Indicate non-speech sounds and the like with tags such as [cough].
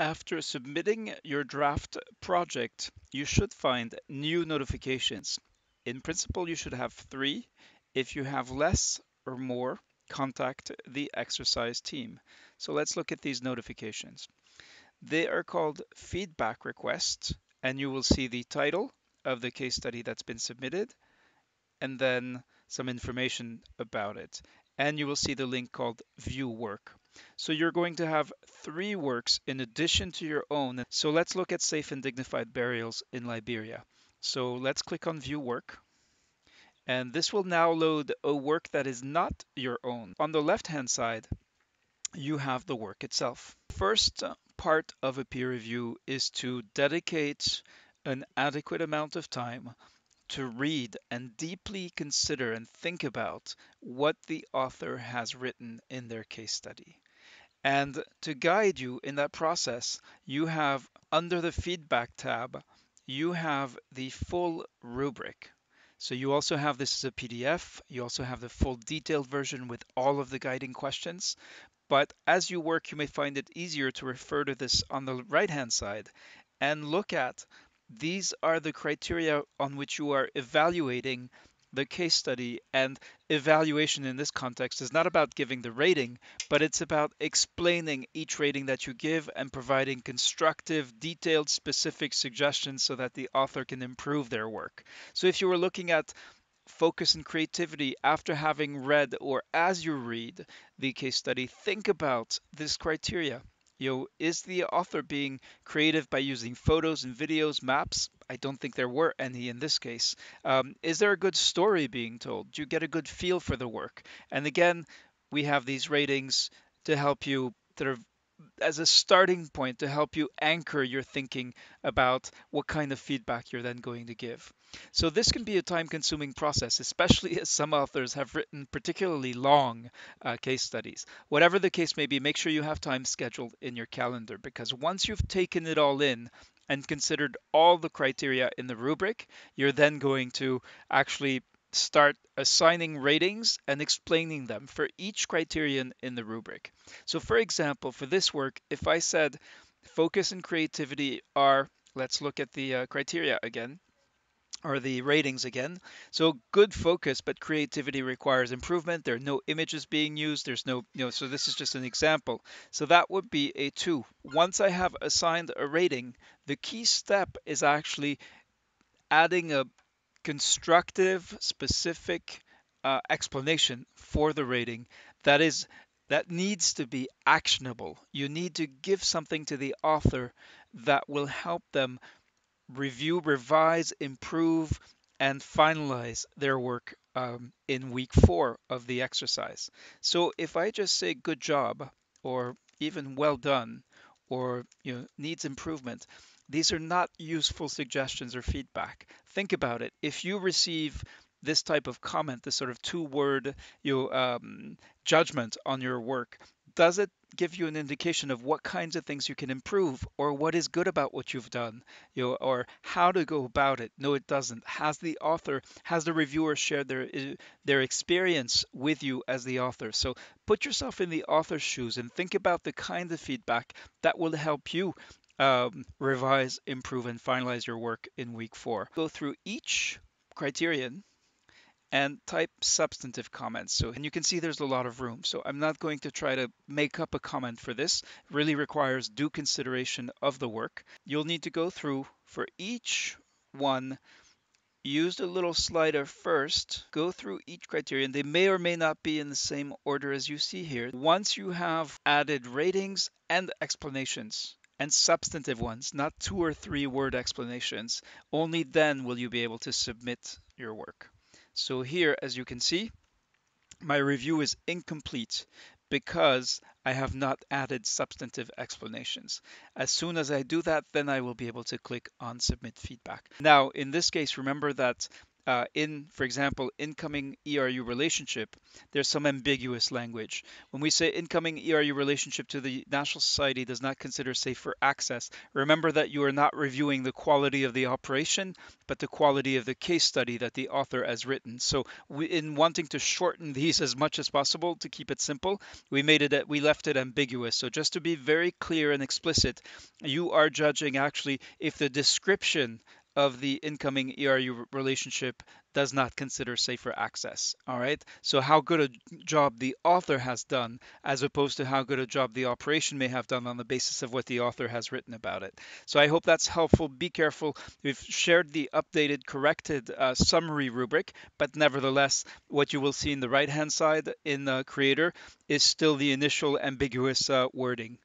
After submitting your draft project, you should find new notifications. In principle, you should have three. If you have less or more, contact the exercise team. So let's look at these notifications. They are called feedback requests, and you will see the title of the case study that's been submitted, and then some information about it. And you will see the link called view work. So you're going to have three works in addition to your own. So let's look at safe and dignified burials in Liberia. So let's click on view work. And this will now load a work that is not your own. On the left hand side, you have the work itself. First part of a peer review is to dedicate an adequate amount of time to read and deeply consider and think about what the author has written in their case study. And to guide you in that process, you have under the feedback tab, you have the full rubric. So you also have this as a PDF. You also have the full detailed version with all of the guiding questions. But as you work, you may find it easier to refer to this on the right hand side and look at these are the criteria on which you are evaluating the case study and evaluation in this context is not about giving the rating, but it's about explaining each rating that you give and providing constructive, detailed, specific suggestions so that the author can improve their work. So if you were looking at focus and creativity after having read or as you read the case study, think about this criteria. You know, is the author being creative by using photos and videos, maps? I don't think there were any in this case. Um, is there a good story being told? Do you get a good feel for the work? And again, we have these ratings to help you sort of as a starting point to help you anchor your thinking about what kind of feedback you're then going to give. So this can be a time consuming process, especially [laughs] as some authors have written particularly long uh, case studies. Whatever the case may be, make sure you have time scheduled in your calendar because once you've taken it all in and considered all the criteria in the rubric, you're then going to actually start assigning ratings and explaining them for each criterion in the rubric. So for example, for this work, if I said focus and creativity are, let's look at the uh, criteria again, or the ratings again. So good focus, but creativity requires improvement. There are no images being used. There's no, you know, so this is just an example. So that would be a two. Once I have assigned a rating, the key step is actually adding a constructive, specific uh, explanation for the rating that is that needs to be actionable. You need to give something to the author that will help them review, revise, improve, and finalize their work um, in week four of the exercise. So if I just say good job or even well done or you know needs improvement, these are not useful suggestions or feedback. Think about it. If you receive this type of comment, this sort of two-word you know, um, judgment on your work, does it give you an indication of what kinds of things you can improve or what is good about what you've done? You know or how to go about it? No it doesn't. Has the author has the reviewer shared their their experience with you as the author? So put yourself in the author's shoes and think about the kind of feedback that will help you um, revise, improve, and finalize your work in week four. Go through each criterion and type substantive comments. So, and you can see there's a lot of room. So I'm not going to try to make up a comment for this. It really requires due consideration of the work. You'll need to go through for each one use the little slider first, go through each criterion. They may or may not be in the same order as you see here. Once you have added ratings and explanations, and substantive ones, not two or three word explanations. Only then will you be able to submit your work. So here, as you can see, my review is incomplete because I have not added substantive explanations. As soon as I do that, then I will be able to click on submit feedback. Now, in this case, remember that uh, in, for example, incoming ERU relationship, there's some ambiguous language. When we say incoming ERU relationship to the National Society does not consider safer access, remember that you are not reviewing the quality of the operation, but the quality of the case study that the author has written. So, we, in wanting to shorten [laughs] these as much as possible to keep it simple, we made it we left it ambiguous. So, just to be very clear and explicit, you are judging actually if the description of the incoming ERU relationship does not consider safer access. All right. So how good a job the author has done, as opposed to how good a job the operation may have done on the basis of what the author has written about it. So I hope that's helpful. Be careful. We've shared the updated, corrected uh, summary rubric, but nevertheless, what you will see in the right-hand side in the creator is still the initial ambiguous uh, wording.